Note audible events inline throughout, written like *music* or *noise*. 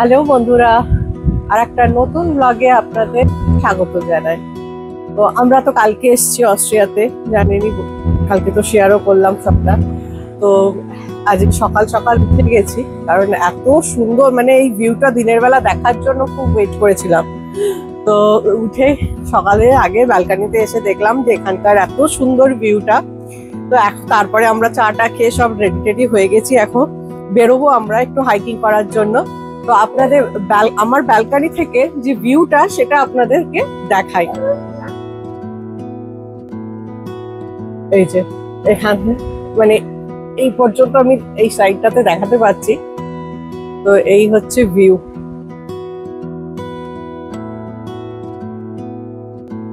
Hello বন্ধুরা আর একটা নতুন ব্লগে আপনাদের স্বাগত জানাই। তো আমরা তো কালকে এসেছি অস্ট্রিয়াতে, জানেনি, কালকে তো শেয়ারও করলাম সবটা। তো আজ সকাল সকাল উঠে গেছি, কারণ এত সুন্দর মানে এই ভিউটা দিনের বেলা দেখার জন্য খুব ওয়েট করেছিলাম। তো উঠে সকালে আগে ব্যালকানিতে এসে দেখলাম যে এখানকার এত সুন্দর ভিউটা তো তারপরে আমরা চাটা খেয়ে সব রেডি টেডি হয়ে গেছি এখন। বেরোবো আমরা একটু হাইকিং করার জন্য। তো আপনাদের আমার ব্যালকানি থেকে যে ভিউটা সেটা আপনাদেরকে দেখাই। এই যে, এখানে মানে এই পর্যন্ত আমি এই সাইডটাতে দেখাতে পাচ্ছি তো এই হচ্ছে ভিউ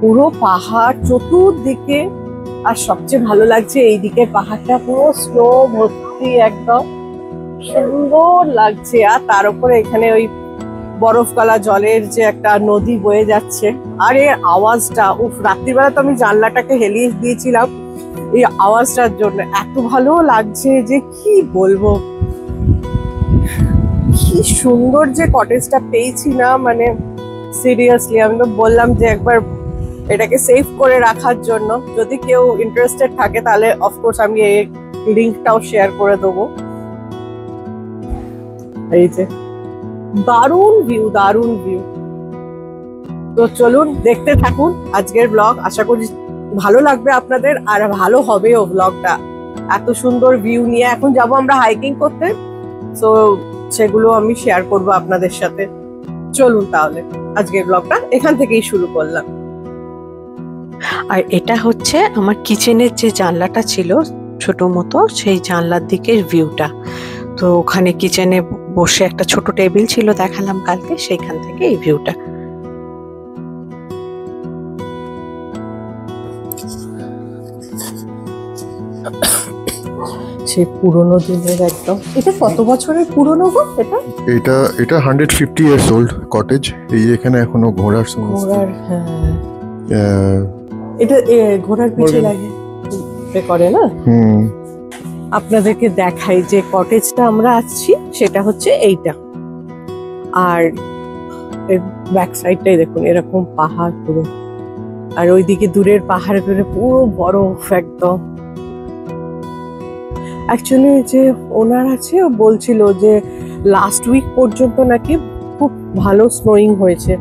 পুরো পাহাড় চতুর্দিকে আর সবচেয়ে ভালো লাগছে এইদিকে পাহাড়টা পুরো স্নো ভর্তি একদম। সুন্দর লাগছে আর তার উপরে এখানে ওই বরফ গলা জলের যে একটা নদী বয়ে যাচ্ছে। আর এর আওয়াজটা, উফ, রাত্রিবেলা তো আমি জানলাটাকে হেলিয়ে দিয়েছিলাম। এই আওয়াজটার জন্য এত ভালো লাগছে যে কি বলব? কি সুন্দর যে কটেজটা পেয়েছি না মানে সিরিয়াসলি আমি তো বললাম যে একবার এটাকে সেভ করে রাখার জন্য। যদি কেউ ইন্টারেস্টেড থাকে তাহলে অফকোর্স আমি এই লিঙ্কটাও শেয়ার করে দেবো। এই যে, দারুণ ভিউ দারুণ ভিউ তো চলুন দেখতে থাকুন আজকের ব্লগ আশা করি ভালো লাগবে আপনাদের, আর ভালো হবেও ব্লগটা এত সুন্দর ভিউ নিয়ে এখন যাব আমরা হাইকিং করতে। তো সেগুলো আমি শেয়ার করব আপনাদের সাথে। চলুন তাহলে, আজকের ব্লগটা এখান থেকেই শুরু করলাম। আর এটা হচ্ছে আমার কিচেনের যে জানলাটা ছিল, ছোট মতো, সেই জানলার দিকের ভিউটা তো ওখানে কিচেনে বসে একটা ছোট টেবিল ছিল দেখালাম কালকে সেইখান থেকে এই ভিউটা। সে পুরোনো দিনের একদম। এটা কত বছরের পুরোনো গো এটা? এটা এটা hundred fifty years old cottage এই এখানে এখনও ঘোড়ার সমস্ত ঘোড়ার হ্যাঁ। আহ, এটা এ, ঘোড়ার পিছে লাগে। করে না? হুম। আপনাদেরকে দেখাই যে কটেজটা আমরা আসছি সেটা হচ্ছে এইটা। আর ব্যাক সাইডটাই দেখুন, এরকম পাহাড় পুরো। আর ওইদিকে দূরের পাহাড়ে পুরো পুরো বরফ একদম। অ্যাকচুয়ালি যে ওনার আছে বলছিল যে লাস্ট উইক পর্যন্ত নাকি খুব ভালো স্নোয়িং হয়েছে।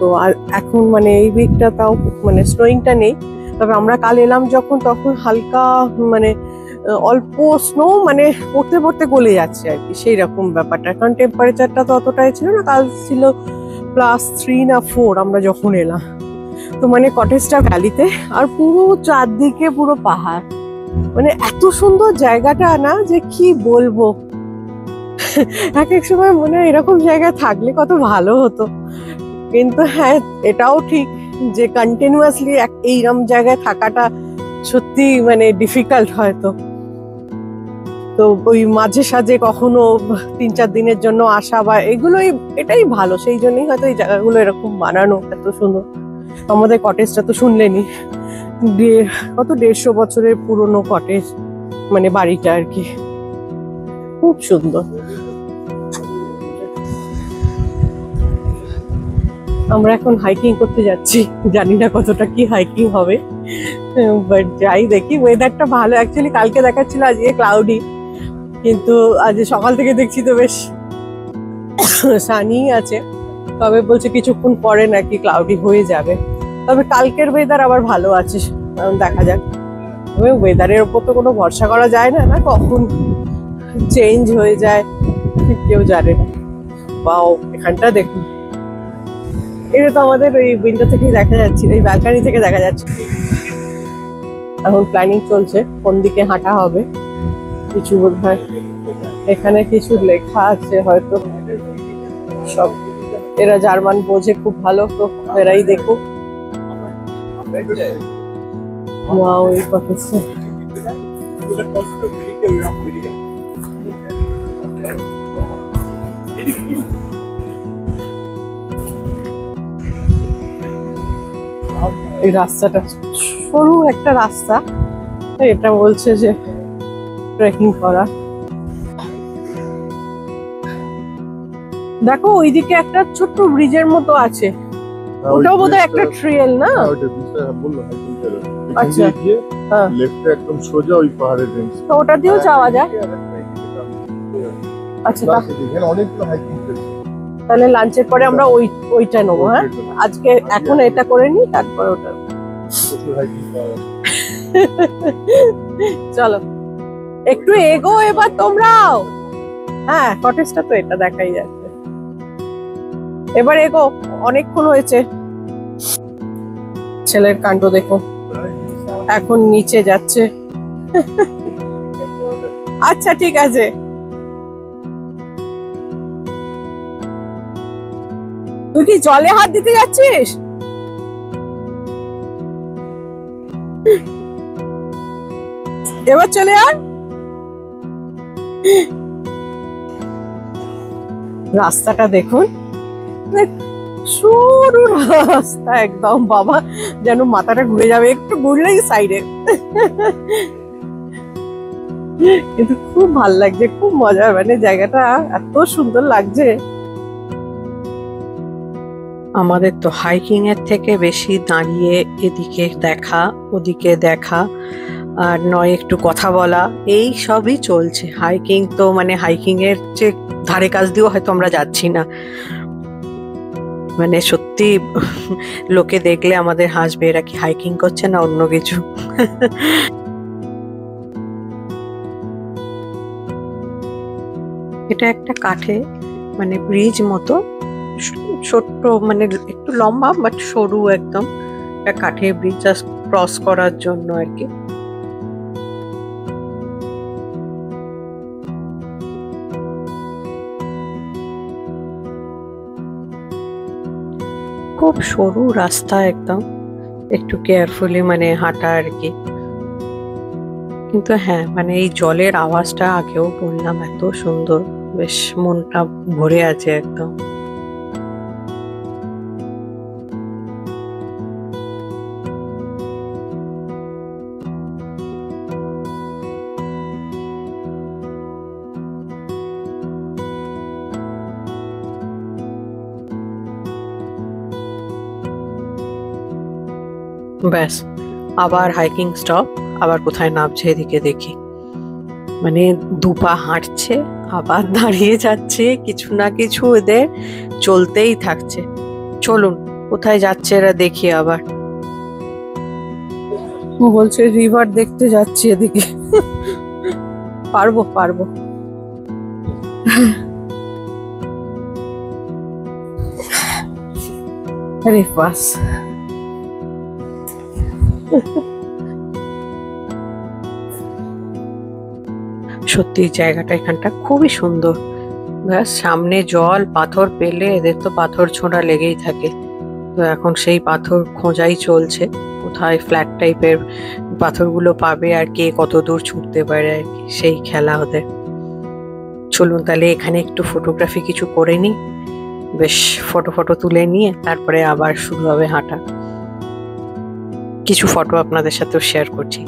তো আর এখন মানে এই উইকটা তাও মানে স্নোয়িংটা নেই। তবে আমরা কাল এলাম যখন, তখন হালকা মানে অল্প স্নো মানে পড়তে পড়তে গলে যাচ্ছে আর কি সেই রকম ব্যাপারটা। কারণ টেম্পারেচারটা তো অতটাই ছিল না, কাল ছিল প্লাস থ্রি না ফোর আমরা যখন এলাম। তো মানে কটেজটা ভ্যালিতে আর পুরো চারদিকে পুরো পাহাড়। মানে এত সুন্দর জায়গাটা না যে কি বলব? এক এক সময় মনে হয় এরকম জায়গায় থাকলে কত ভালো হতো। কিন্তু হ্যাঁ এটাও ঠিক যে কন্টিনিউয়াসলি এইরকম জায়গায় থাকাটা সত্যি মানে ডিফিকাল্ট হয়তো। তো ওই মাঝে সাঝে কখনো তিন চার দিনের জন্য আসা বা এগুলোই, এটাই ভালো। সেই জন্যই হয়তো এই জায়গাগুলো এরকম বানানো এত সুন্দর। আমাদের কটেজটা তো শুনলেনি কত দেড়শো বছরের পুরনো কটেজ মানে বাড়িটা আর কি। খুব সুন্দর। আমরা এখন হাইকিং করতে যাচ্ছি। জানি না কতটা কি হাইকিং হবে। বাট যাই দেখি ওয়েদারটা ভালো। অ্যাকচুয়ালি কালকে দেখাচ্ছিল আজকে ক্লাউডি কিন্তু আজ সকাল থেকে দেখছি তো বেশ সানি আছে। তবে বলছে কিছুক্ষণ পরে নাকি ক্লাউডি হয়ে যাবে। তবে কালকের ওয়েদার আবার ভালো আছে দেখা যাক। তবে ওয়েদারের ওপর তো কোনো ভরসা করা যায় না না কখন চেঞ্জ হয়ে যায়, কেউ জানে না। বাও এখানটা দেখুন। এটা তো আমাদের ওই উইন্ডো থেকেই দেখা যাচ্ছে, এই ব্যালকানি থেকে দেখা যাচ্ছে। এখন প্ল্যানিং চলছে, কোন দিকে হাঁটা হবে। কিছু বোধ হয়। এখানে কিছু লেখা আছে হয়তো। সব এরা জার্মান বোঝে, খুব ভালো তো এরাই দেখুক। এই রাস্তাটা সরু একটা রাস্তা। এটা বলছে যে ট্রেকিং করা দেখো ওইদিকে একটা ছোট্ট ব্রিজের মতো আছে ওটাও বোধহয় একটা ট্রেল না হ্যাঁ, আচ্ছা। হ্যাঁ। left এ একদম সোজা ওই পাহাড়ের range। তো ওটা দিয়েও যাওয়া যায় আর একটা এদিকে যাবে। আচ্ছা trail। তাহলে লাঞ্চের পরে আমরা ওই ওইটা নেব হ্যাঁ আজকে এখন এটা করে তারপর ওটা। *laughs* চলো একটু এগো এবার তোমরাও। হ্যাঁ কটেজটা তো এটা দেখাই যাচ্ছে। এবার এগো, অনেকক্ষণ হয়েছে। ছেলের কাণ্ড দেখো। এখন নিচে যাচ্ছে। আচ্ছা ঠিক আছে। তুই কি জলে হাত দিতে যাচ্ছিস? এবার চলে আর রাস্তাটা দেখুন। মানে সরু রাস্তা একদম, বাবা, যেন মাথাটা ঘুরে যাবে। একটু ঘুরলেই সাইডে কিন্তু খুব ভালো লাগছে, খুব মজা মানে জায়গাটা এত সুন্দর লাগছে। আমাদের তো হাইকিং এর থেকে বেশি দাঁড়িয়ে এদিকে দেখা, ওদিকে দেখা। আর নয়, একটু কথা বলা, এই সবই চলছে। হাইকিং তো মানে হাইকিং এর যে ধারে কাছ দিয়েও হয়তো আমরা যাচ্ছি না। মানে সত্যি লোকে দেখলে আমাদের হাসবে, এরা কি হাইকিং করছে না অন্য কিছু? এটা একটা কাঠে মানে ব্রিজ মতো, ছোট্ট মানে একটু লম্বা বাট সরু একদম। একটা কাঠের ব্রিজ ক্রস করার জন্য আর কি। খুব সরু রাস্তা একদম। একটু কেয়ারফুলি মানে হাঁটা আর কি। কিন্তু হ্যাঁ মানে এই জলের আওয়াজটা আগেও বললাম, এত সুন্দর। বেশ মনটা ভরে আছে একদম। ব্যাস, আবার হাইকিং স্টপ আবার কোথায় নামছে এদিকে দেখি। মানে দুপা হাঁটছে, আবার *laughs* দাঁড়িয়ে যাচ্ছে, কিছু না কিছু এদের চলতেই থাকছে। চলুন, কোথায় যাচ্ছে এরা দেখি আবার। ও বলছে রিভার দেখতে যাচ্ছি এদিকে। *laughs* পারব পারব। *laughs* আরে বাস। সত্যি জায়গাটা এখানটা খুবই সুন্দর। সামনে জল, পাথর পেলে এদের তো পাথর ছোঁড়া লেগেই থাকে। তো এখন সেই পাথর খোঁজাই চলছে। কোথায় ফ্ল্যাট টাইপের পাথরগুলো পাবে আর কে কত দূর ছুটতে পারে আর কি, সেই খেলা ওদের। চলুন তাহলে এখানে একটু ফটোগ্রাফি কিছু করে নিই। বেশ ফটো ফটো তুলে নিয়ে তারপরে আবার শুরু হবে হাঁটা। কিছু ফটো আপনাদের সাথেও শেয়ার করছি।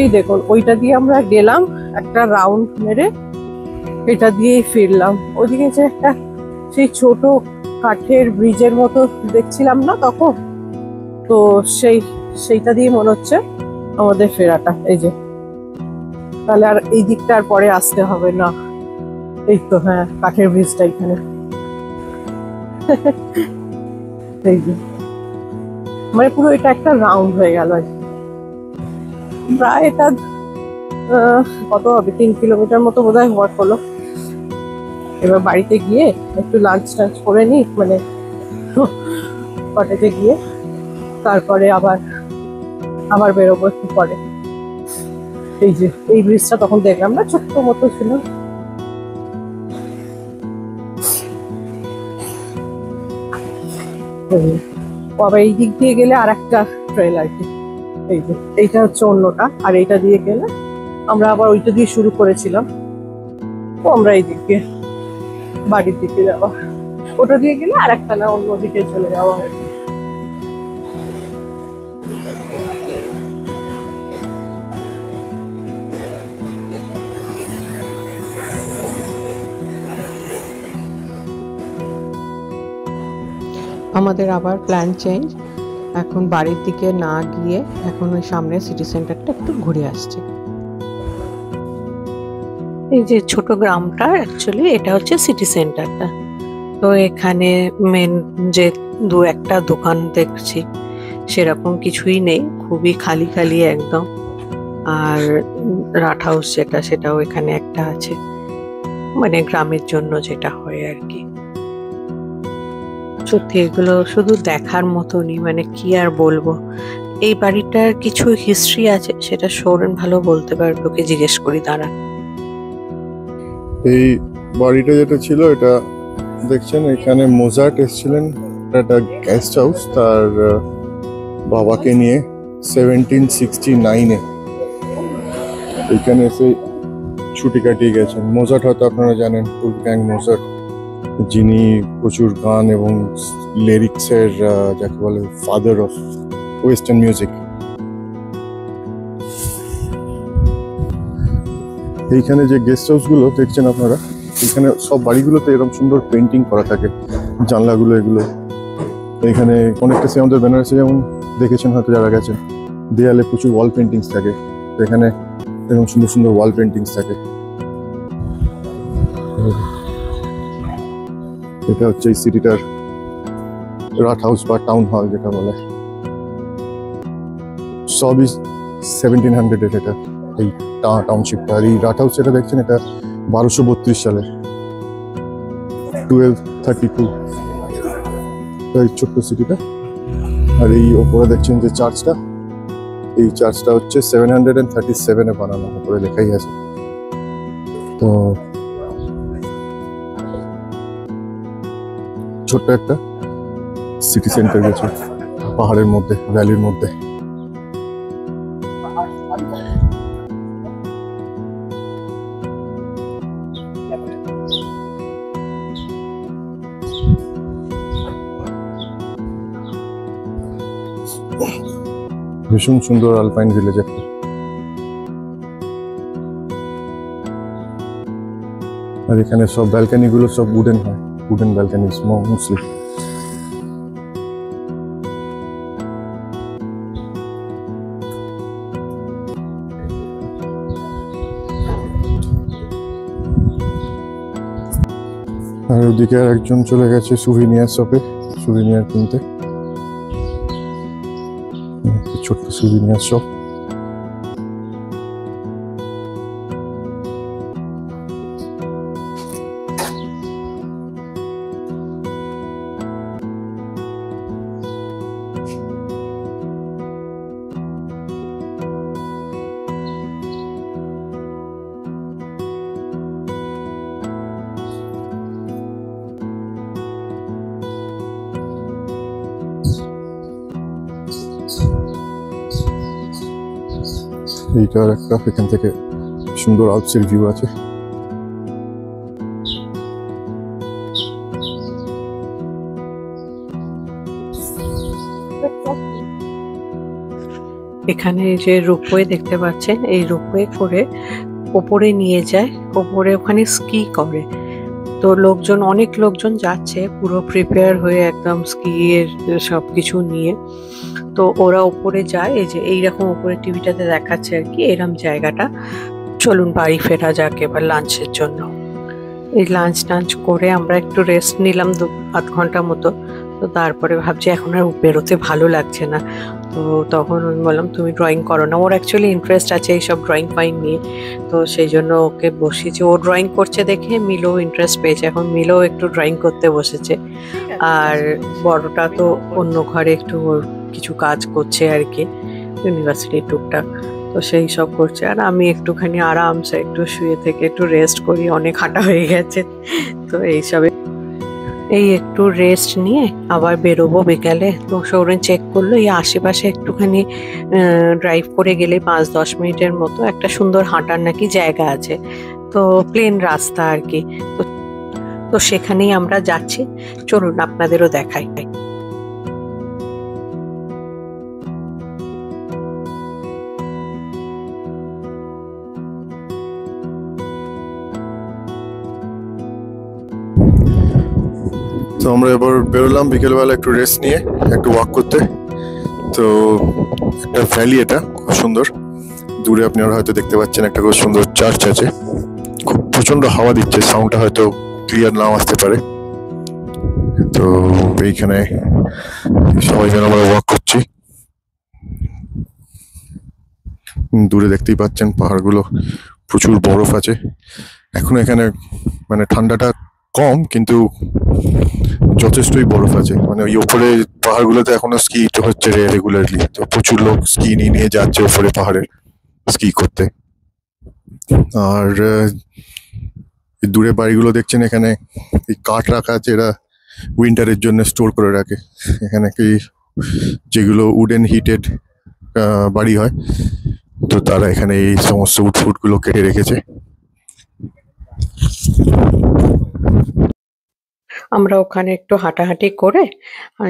এই দেখুন ওইটা দিয়ে আমরা গেলাম একটা রাউন্ড মেরে এটা দিয়েই ফিরলাম। ওইদিকে যে একটা সেই ছোট কাঠের ব্রিজের মতো দেখছিলাম না তখন? তো সেই, সেইটা দিয়ে মনে হচ্ছে আমাদের ফেরাটা। এই যে, তাহলে আর এই দিকটা আর পরে আসতে হবে না। এই তো হ্যাঁ কাঠের ব্রিজটা এখানে। *laughs* এই যে মানে পুরো এটা একটা রাউন্ড হয়ে গেল। প্রায় এটা কত হবে? তিন কিলোমিটার মতো বোধ হয় ওয়াক হলো। এবার বাড়িতে গিয়ে একটু লাঞ্চ টাঞ্চ করে নিই মানে কটেজে গিয়ে। তারপরে আবার আবার বেরোবো একটু পরে। এই যে, এই ব্রিজটা তখন দেখলাম না, ছোট্ট মতো ছিল। আবার এই দিক দিয়ে গেলে আর একটা ট্রেল আর কি। এই যে, এইটা হচ্ছে অন্যটা, আর এইটা দিয়ে গেলে আমরা আবার ওইটা দিয়ে শুরু করেছিলাম। তো আমরা এই দিক বাড়ির দিকে যাওয়া। ওটা দিয়ে গেলে আর একটা না, অন্য দিকে চলে যাওয়া হয়। আমাদের আবার প্ল্যান চেঞ্জ এখন বাড়ির দিকে না গিয়ে এখন ওই সামনের সিটি সেন্টারটা একটু ঘুরে আসছে। এই যে ছোট গ্রামটা অ্যাকচুয়ালি এটা হচ্ছে সিটি সেন্টারটা তো এখানে মেন যে দু একটা দোকান দেখছি, সেরকম কিছুই নেই, খুবই খালি খালি একদম। আর রাট হাউস যেটা, সেটাও এখানে একটা আছে। মানে গ্রামের জন্য যেটা হয় আর কি। সত্যি এগুলো শুধু দেখার মতনই মানে কি আর বলব? এই বাড়িটার কিছু হিস্ট্রি আছে, সেটা সৌরেন ভালো বলতে পারবে, ওকে জিজ্ঞেস করি দাঁড়া এই বাড়িটা যেটা ছিল, এটা দেখছেন, এখানে মোজার্ট এসেছিলেন, একটা গেস্ট হাউস তার বাবাকে নিয়ে সেভেন্টিন সিক্সটি নাইনে এখানে এসে ছুটি কাটিয়ে গেছেন। মোজার্ট হয়তো আপনারা জানেন ফুলক্যাং মোজার্ট যিনি প্রচুর গান এবং লিরিক্সের যাকে বলে ফাদার অফ ওয়েস্টার্ন মিউজিক এইখানে যে গেস্ট হাউসগুলো দেখছেন আপনারা এখানে সব বাড়িগুলোতে এরকম সুন্দর পেন্টিং করা থাকে, জানলাগুলো এগুলো। এখানে অনেকটা সে আমাদের বেনারসে যেমন দেখেছেন হয়তো যারা গেছেন, দেয়ালে প্রচুর ওয়াল পেন্টিংস থাকে এখানে এরকম সুন্দর সুন্দর ওয়াল পেন্টিংস থাকে। এটা হচ্ছে এই সিটিটার রাট হাউস বা টাউন হল যেটা বলে। সবই সেভেন্টিন হান্ড্রেডের এটা। এই টাউনশিপটা আর এই রাট হাউস যেটা দেখছেন, এটা বারোশো বত্রিশ সালে। টুয়েলভ থার্টি টু এই ছোট্ট সিটিটা আর এই ওপরে দেখছেন যে চার্চটা এই চার্চটা হচ্ছে সেভেন হান্ড্রেড অ্যান্ড থার্টি সেভেনে বানানো, ওপরে লেখাই আছে। তো ছোট্ট একটা সিটি সেন্টার গেছে, পাহাড়ের মধ্যে ভ্যালির মধ্যে। ভীষণ সুন্দর আলপাইন ভিলেজ। একটা আর এখানে সব ব্যালকানি গুলো সব উডেন হয়। উডেন ব্যালকানি মোস্টলি আর ওদিকে আর একজন চলে গেছে সুভিনিয়ার শপে সুভিনিয়ার কিনতে। একটা ছোট্ট সুভিনিয়ার শপ এইটার একটা এখান থেকে সুন্দর আউটসের ভিউ আছে। এখানে যে রোপওয়ে দেখতে পাচ্ছেন, এই রোপওয়ে করে ওপরে নিয়ে যায়, ওপরে ওখানে স্কি করে। তো লোকজন, অনেক লোকজন যাচ্ছে পুরো প্রিপেয়ার হয়ে একদম স্কিয়ের সব কিছু নিয়ে। তো ওরা ওপরে যায় এই যে এইরকম ওপরে টিভিটাতে দেখাচ্ছে আর কি এরম জায়গাটা। চলুন বাড়ি ফেরা যাক এবার লাঞ্চের জন্য। এই লাঞ্চ টাঞ্চ করে আমরা একটু রেস্ট নিলাম দু আধ ঘণ্টা মতো। তো তারপরে ভাবছি এখন আর বেরোতে ভালো লাগছে না। তো তখন আমি বললাম তুমি ড্রয়িং করো না। ওর অ্যাকচুয়ালি ইন্টারেস্ট আছে এইসব ড্রয়িং ফাইন নিয়ে। তো সেই জন্য ওকে বসিয়েছি ও ড্রয়িং করছে দেখে মিলো ইন্টারেস্ট পেয়েছে। এখন মিলো একটু ড্রয়িং করতে বসেছে। আর বড়টা তো অন্য ঘরে একটু কিছু কাজ করছে আর কি ইউনিভার্সিটি টুকটাক। তো সেই সব করছে। আর আমি একটুখানি আরামসে একটু শুয়ে থেকে একটু রেস্ট করি, অনেক হাঁটা হয়ে গেছে। তো এইসবে এই একটু রেস্ট নিয়ে আবার বেরোবো বিকালে। তো সৌরেন চেক করল, এই আশেপাশে একটুখানি ড্রাইভ করে গেলে পাঁচ দশ মিনিটের মতো একটা সুন্দর হাঁটার নাকি জায়গা আছে। তো প্লেন রাস্তা আর কি। তো সেখানেই আমরা যাচ্ছি। চলুন আপনাদেরও দেখাই। তো আমরা এবার বেরোলাম বিকেলবেলা একটু রেস্ট নিয়ে, একটু ওয়াক করতে। তো একটা ভ্যালি এটা, খুব সুন্দর। দূরে আপনারা হয়তো দেখতে পাচ্ছেন একটা খুব সুন্দর চার্চ আছে। খুব প্রচণ্ড হাওয়া দিচ্ছে সাউন্ডটা হয়তো ক্লিয়ার নাও আসতে পারে। তো এইখানে সবাই যেন আমরা ওয়াক করছি। দূরে দেখতেই পাচ্ছেন পাহাড়গুলো, প্রচুর বরফ আছে। এখন এখানে মানে ঠান্ডাটা কম, কিন্তু যথেষ্টই বরফ আছে। মানে ওই ওপরে পাহাড়গুলোতে এখনও স্কি হচ্ছে রেগুলারলি তো প্রচুর লোক স্কি নিয়ে নিয়ে যাচ্ছে ওপরে পাহাড়ে স্কি করতে। আর দূরে বাড়িগুলো দেখছেন এখানে, এই কাঠ রাখা আছে এরা উইন্টারের জন্য স্টোর করে রাখে। এখানে কি যেগুলো উডেন হিটেড বাড়ি হয়, তো তারা এখানে এই সমস্ত উড ফুডগুলো কেটে রেখেছে। আমরা ওখানে একটু হাঁটাহাঁটি করে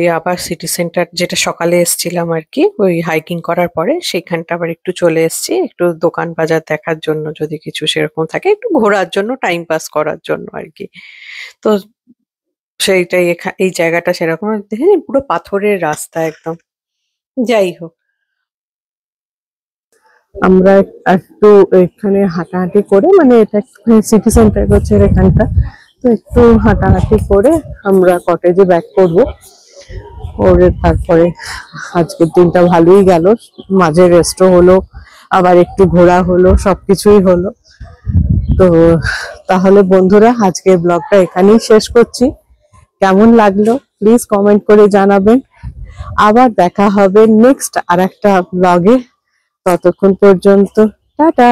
এই আবার সিটি সেন্টার যেটা সকালে এসছিলাম আর কি, ওই হাইকিং করার পরে সেইখানটা আবার একটু চলে এসেছি, একটু দোকান বাজার দেখার জন্য যদি কিছু সেরকম থাকে, একটু ঘোরার জন্য টাইম পাস করার জন্য আর কি। তো সেইটাই এই জায়গাটা সেরকম দেখেন পুরো পাথরের রাস্তা একদম। যাই হোক। আমরা একটু এখানে হাঁটাহাঁটি করে মানে এটা সিটি সেন্টার হচ্ছে এখানটা। তো একটু হাঁটাহাঁটি করে আমরা কটেজে ব্যাক করব। করে তারপরে আজকের দিনটা ভালোই গেল। মাঝে রেস্টও হলো, আবার একটু ঘোরা হলো, সবকিছুই হলো। তো তাহলে বন্ধুরা, আজকের ব্লগটা এখানেই শেষ করছি। কেমন লাগল? প্লিজ কমেন্ট করে জানাবেন। আবার দেখা হবে নেক্সট আর একটা ব্লগে ততক্ষণ পর্যন্ত, টাটা!